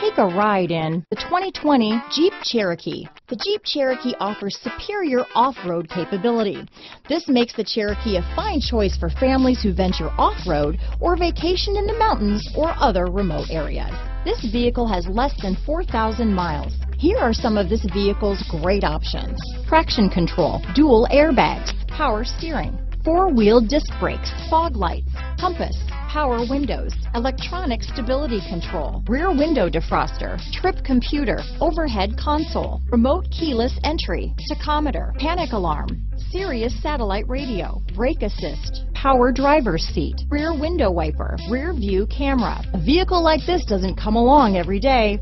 Take a ride in the 2020 Jeep Cherokee. The Jeep Cherokee offers superior off-road capability. This makes the Cherokee a fine choice for families who venture off-road or vacation in the mountains or other remote areas. This vehicle has less than 4,000 miles. Here are some of this vehicle's great options. Traction control, dual airbags, power steering, four-wheel disc brakes, fog lights, compass, power windows, electronic stability control, rear window defroster, trip computer, overhead console, remote keyless entry, tachometer, panic alarm, Sirius satellite radio, brake assist, power driver's seat, rear window wiper, rear view camera. A vehicle like this doesn't come along every day.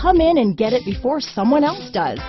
Come in and get it before someone else does.